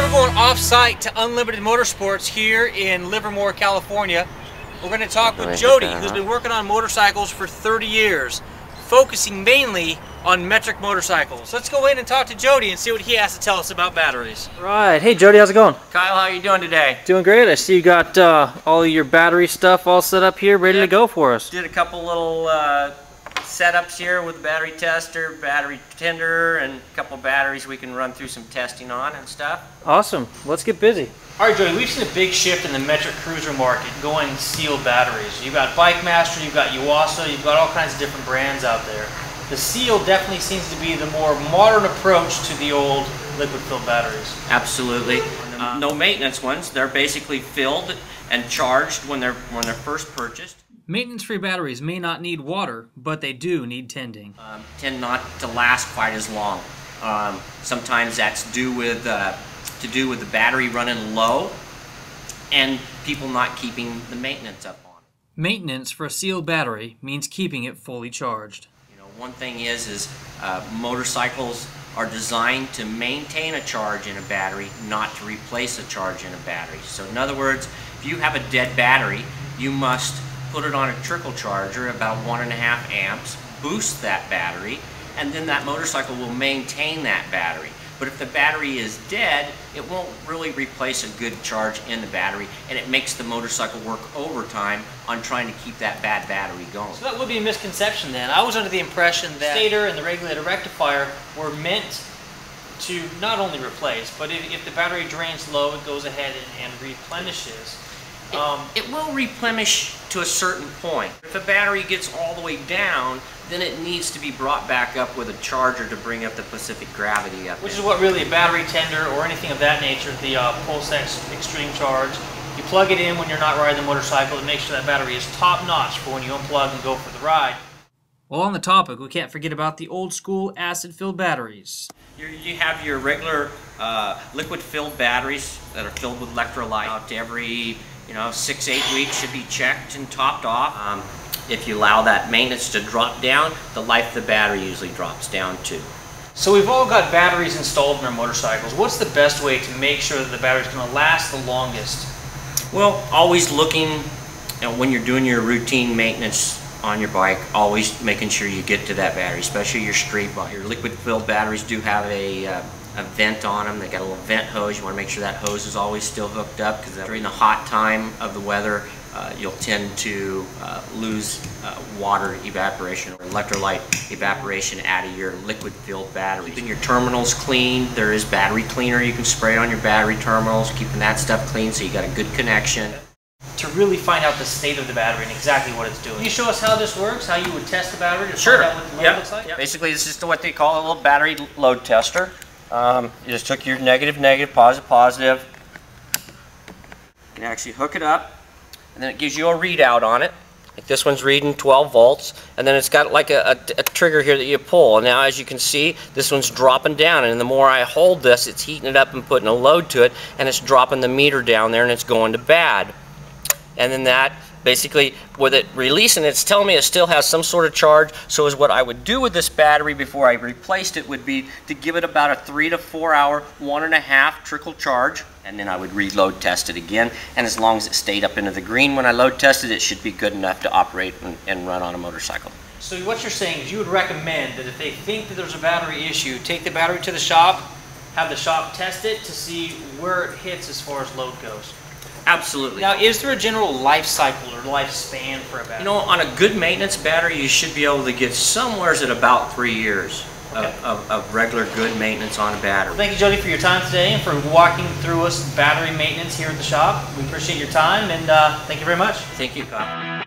Today we're going off-site to Unlimited Motorsports here in Livermore, California. We're going to talk with Jody, who's been working on motorcycles for 30 years, focusing mainly on metric motorcycles. Let's go in and talk to Jody and see what he has to tell us about batteries. Right. Hey, Jody, how's it going? Kyle, how are you doing today? Doing great. I see you got uh, all your battery stuff all set up here, ready Yep. to go for us. Did a couple little uh, setups here with battery tester, battery tender, and a couple batteries we can run through some testing on and stuff. Awesome. Let's get busy. All right, Jody, we've seen a big shift in the metric cruiser market going sealed batteries. You've got BikeMaster, you've got Yuasa, you've got all kinds of different brands out there. The seal definitely seems to be the more modern approach to the old liquid filled batteries. Absolutely. Uh, no maintenance ones. They're basically filled and charged when they're when they're first purchased. Maintenance-free batteries may not need water, but they do need tending. Um, tend not to last quite as long. Um, sometimes that's due with uh, to do with the battery running low and people not keeping the maintenance up on. it. Maintenance for a sealed battery means keeping it fully charged. You know, one thing is, is uh, motorcycles are designed to maintain a charge in a battery, not to replace a charge in a battery. So in other words, if you have a dead battery, you must put it on a trickle charger about one and a half amps, boost that battery, and then that motorcycle will maintain that battery. But if the battery is dead, it won't really replace a good charge in the battery, and it makes the motorcycle work overtime on trying to keep that bad battery going. So that would be a misconception then. I was under the impression that stator and the regulator rectifier were meant to not only replace, but if, if the battery drains low, it goes ahead and, and replenishes. It, Um, it will replenish to a certain point. If a battery gets all the way down, then it needs to be brought back up with a charger to bring up the specific gravity up. which in. is what really a battery tender or anything of that nature, the uh, PulseTech Xtreme Charge. You plug it in when you're not riding the motorcycle to make sure that battery is top notch for when you unplug and go for the ride. Well, on the topic, we can't forget about the old school acid filled batteries. You, you have your regular uh, liquid-filled batteries that are filled with electrolyte. Out every you know six eight weeks should be checked and topped off. Um, if you allow that maintenance to drop down, the life of the battery usually drops down too. So we've all got batteries installed in our motorcycles. What's the best way to make sure that the battery's going to last the longest? Well, always looking, know, when you're doing your routine maintenance on your bike, always making sure you get to that battery, especially your street bike. Your liquid-filled batteries do have a, uh, a vent on them. They got a little vent hose. You want to make sure that hose is always still hooked up because during the hot time of the weather, uh, you'll tend to uh, lose uh, water evaporation or electrolyte evaporation out of your liquid-filled battery. Keeping your terminals clean. There is battery cleaner you can spray on your battery terminals, keeping that stuff clean so you got a good connection. To really find out the state of the battery and exactly what it's doing. Can you show us how this works? How you would test the battery to Sure. find out what the load Yep. looks like? Yep. Basically, this is what they call a little battery load tester. Um, you just took your negative, negative, positive, positive. You can actually hook it up, and then it gives you a readout on it. Like this one's reading 12 volts, and then it's got like a, a- a trigger here that you pull. And now, as you can see, this one's dropping down, and the more I hold this, it's heating it up and putting a load to it, and it's dropping the meter down there, and it's going to bad and then that basically with it releasing it's telling me it still has some sort of charge so is what I would do with this battery before I replaced it would be to give it about a three to four hour one and a half trickle charge and then I would reload test it again and as long as it stayed up into the green when I load tested it should be good enough to operate and, and run on a motorcycle So what you're saying is you would recommend that if they think that there's a battery issue, take the battery to the shop, have the shop test it to see where it hits as far as load goes. Absolutely Now, is there a general life cycle or lifespan for a battery? you know on a good maintenance battery you should be able to get somewheres at about three years Okay. of, of, of regular good maintenance on a battery Thank you, Jody, for your time today and for walking through us battery maintenance here at the shop. We appreciate your time and uh, thank you very much. Thank you, Kyle.